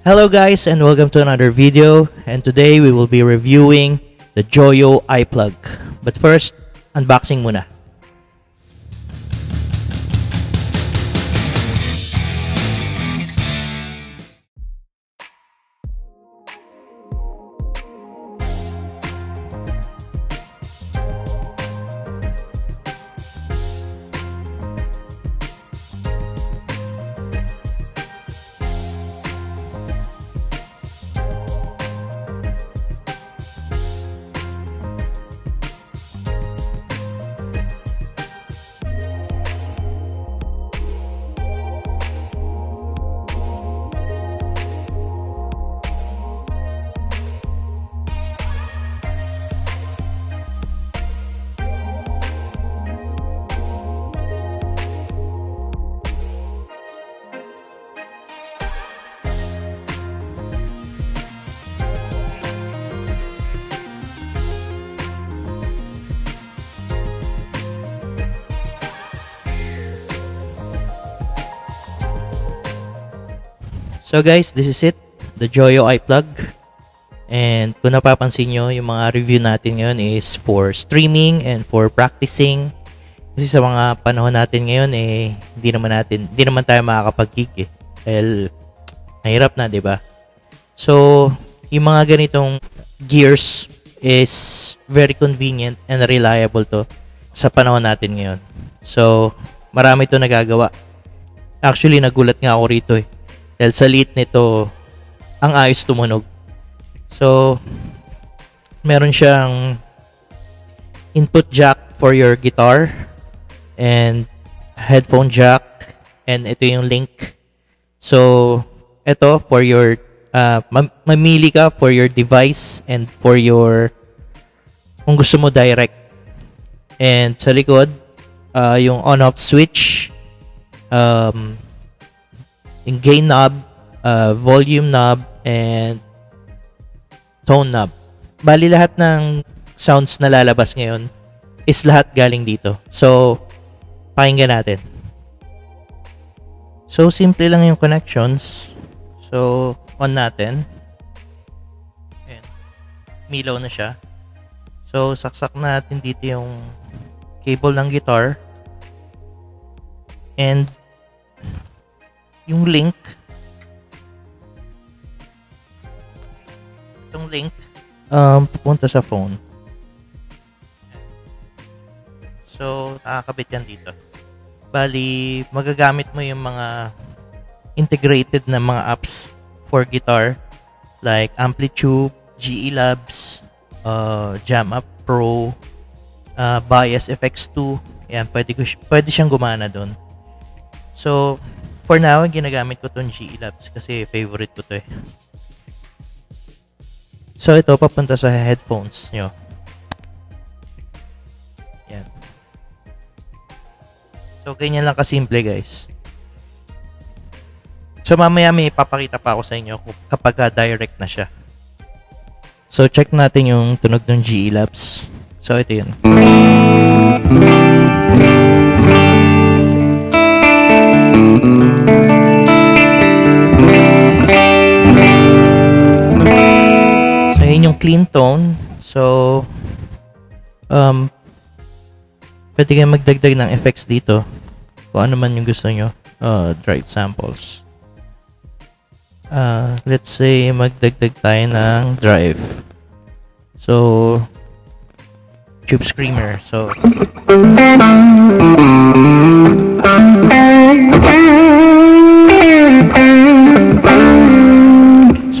Hello guys and welcome to another video and today we will be reviewing the Joyo iPlug. But first, unboxing muna. So guys, this is it. The Joyo iPlug. And kung napapansin nyo, yung mga review natin ngayon is for streaming and for practicing. Kasi sa mga panahon natin ngayon, eh, hindi naman natin, hindi naman tayo makakapag-gig eh. Dahil, mahirap na, di ba? So, yung mga ganitong gears is very convenient and reliable to sa panahon natin ngayon. So, marami to nagagawa. Actually, nagulat nga ako rito eh dahil sa liit nito, ang ayos tumunog. So, meron siyang input jack for your guitar and headphone jack and ito yung link. So, ito for your uh, mamili ka for your device and for your kung gusto mo direct. And sa likod, uh, yung on-off switch, um, yung gain knob, uh, volume knob, and tone knob. Bali lahat ng sounds na lalabas ngayon is lahat galing dito. So, pakinggan natin. So, simple lang yung connections. So, on natin. Ayan. Milaw na siya. So, saksak natin dito yung cable ng guitar. And yung link. Itong link. Um, pupunta sa phone. So nakakabit yan dito. Bali magagamit mo yung mga integrated na mga apps for guitar. Like Amplitube, GE Labs, uh, Jam Up Pro, uh, Bias FX2. Yan, pwede, ko, pwede siyang gumana doon. So, for now, ginagamit ko tong GE Labs kasi favorite ko to eh. So, ito papunta sa headphones nyo. Yan. So, ganyan lang kasimple guys. So, mamaya may papakita pa ako sa inyo kapag direct na siya. So, check natin yung tunog ng GE Labs. So, ito yun. Clean tone. So, um, pwede kayo magdagdag ng effects dito. Kung ano man yung gusto nyo. Uh, drive samples. Uh, let's say, magdagdag tayo ng drive. So, tube screamer. So,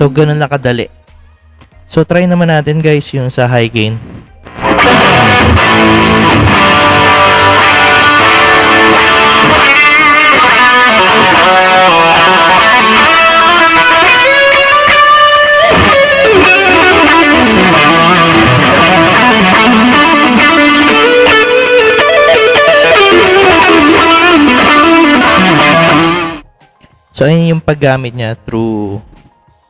So, ganun lang kadali. So, try naman natin guys yung sa high gain. So, ayun yung paggamit niya through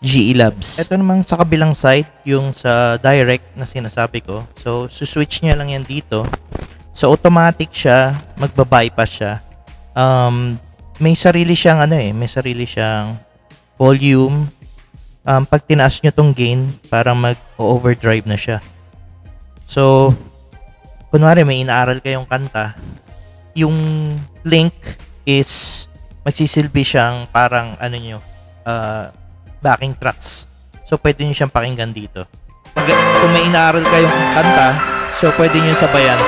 GE Labs. Ito namang sa kabilang site, yung sa direct na sinasabi ko. So, switch niya lang yan dito. So, automatic siya, magbabypass siya. Um, may sarili siyang ano eh, may sarili siyang volume, um, pag tinaas nyo tong gain, parang mag-overdrive na siya. So, kunwari may inaaral kayong kanta, yung link is magsisilbi siyang parang ano nyo, uh, backing tracks. So, pwede nyo siyang pakinggan dito. Kung may inaaral kayong kanta, so pwede nyo sabayan.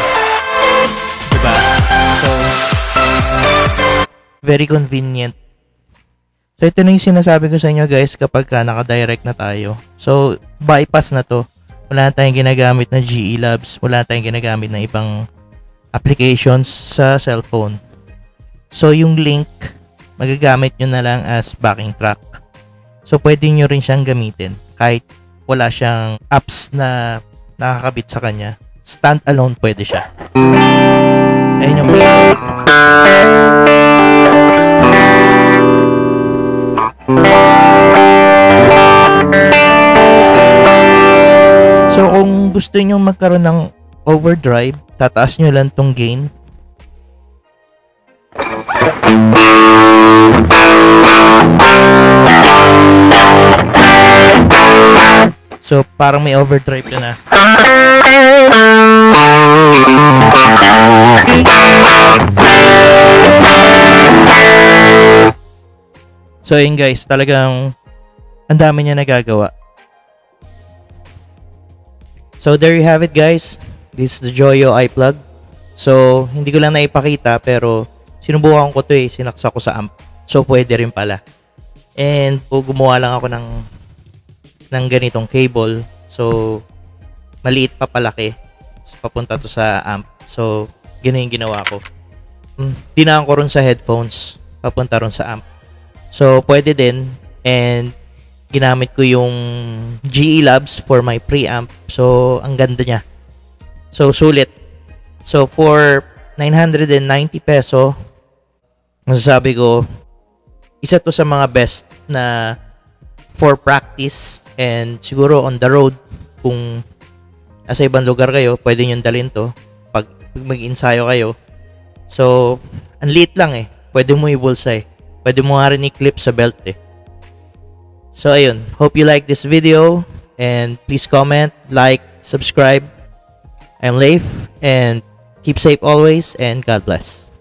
Diba? So, very convenient So, ito na yung sinasabi ko sa inyo guys kapag ka naka-direct na tayo. So, bypass na to. Wala na tayong ginagamit na GE Labs. Wala na tayong ginagamit na ibang applications sa cellphone. So, yung link, magagamit nyo na lang as backing track. So, pwede nyo rin siyang gamitin kahit wala siyang apps na nakakabit sa kanya. Stand alone pwede siya. Ayun yung So kung gusto niyo magkaroon ng overdrive, tataas nyo lang tong gain. Parang may overdrive na. So yun guys, talagang ang dami niya nagagawa. So there you have it guys. This is the Joyo iPlug. So hindi ko lang naipakita pero sinubukan ko to eh, sinaksa ko sa amp. So pwede rin pala. And po gumawa lang ako ng ng ganitong cable. So maliit pa palaki. So, papunta to sa amp. So ganun yung ginawa ko. Hmm, dinaan ko rin sa headphones. Papunta rin sa amp. So, pwede din. And, ginamit ko yung GE Labs for my preamp. So, ang ganda niya. So, sulit. So, for 990 peso, masasabi ko, isa to sa mga best na for practice and siguro on the road kung nasa ibang lugar kayo, pwede nyo dalhin to pag mag-ensayo kayo. So, ang liit lang eh. Pwede mo i-bullseye. Pwede mo nga rin i-clip sa belt eh. So, ayun. Hope you like this video. And please comment, like, subscribe. I'm Leif. And keep safe always. And God bless.